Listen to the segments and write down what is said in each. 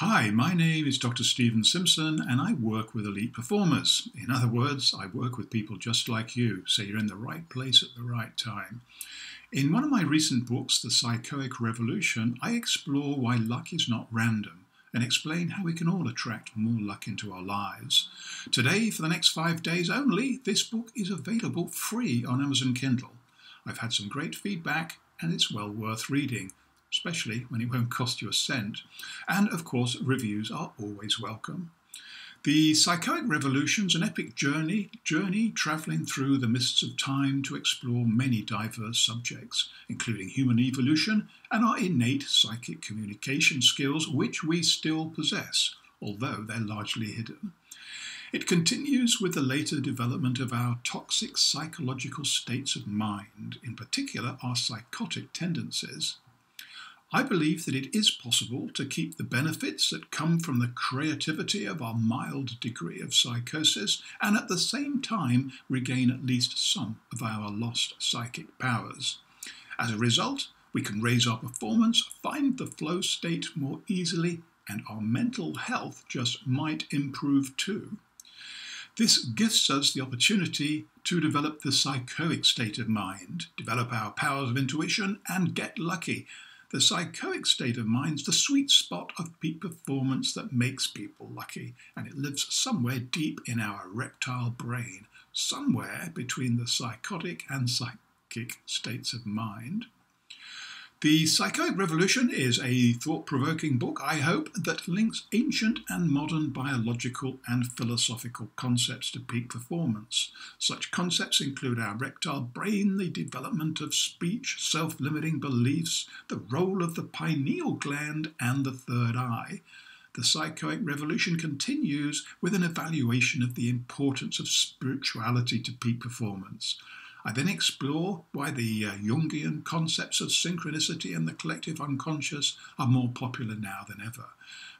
Hi, my name is Dr. Stephen Simpson and I work with elite performers. In other words, I work with people just like you, so you're in the right place at the right time. In one of my recent books, The Psychoic Revolution, I explore why luck is not random and explain how we can all attract more luck into our lives. Today, for the next five days only, this book is available free on Amazon Kindle. I've had some great feedback and it's well worth reading especially when it won't cost you a cent. And of course, reviews are always welcome. The Psychoic Revolution's an epic journey, journey travelling through the mists of time to explore many diverse subjects, including human evolution and our innate psychic communication skills, which we still possess, although they're largely hidden. It continues with the later development of our toxic psychological states of mind, in particular our psychotic tendencies. I believe that it is possible to keep the benefits that come from the creativity of our mild degree of psychosis and at the same time regain at least some of our lost psychic powers. As a result, we can raise our performance, find the flow state more easily, and our mental health just might improve too. This gives us the opportunity to develop the psychoic state of mind, develop our powers of intuition, and get lucky the psychoic state of mind is the sweet spot of peak performance that makes people lucky, and it lives somewhere deep in our reptile brain, somewhere between the psychotic and psychic states of mind. The Psychoic Revolution is a thought provoking book, I hope, that links ancient and modern biological and philosophical concepts to peak performance. Such concepts include our reptile brain, the development of speech, self limiting beliefs, the role of the pineal gland, and the third eye. The Psychoic Revolution continues with an evaluation of the importance of spirituality to peak performance. I then explore why the uh, Jungian concepts of synchronicity and the collective unconscious are more popular now than ever.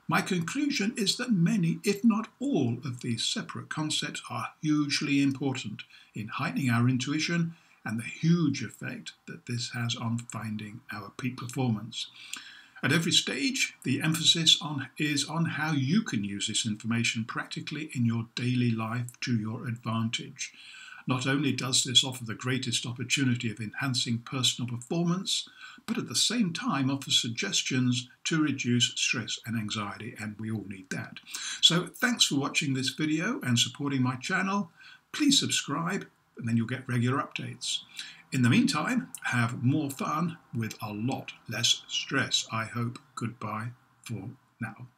My conclusion is that many, if not all, of these separate concepts are hugely important in heightening our intuition and the huge effect that this has on finding our peak performance. At every stage, the emphasis on, is on how you can use this information practically in your daily life to your advantage. Not only does this offer the greatest opportunity of enhancing personal performance, but at the same time offers suggestions to reduce stress and anxiety, and we all need that. So thanks for watching this video and supporting my channel. Please subscribe and then you'll get regular updates. In the meantime, have more fun with a lot less stress. I hope. Goodbye for now.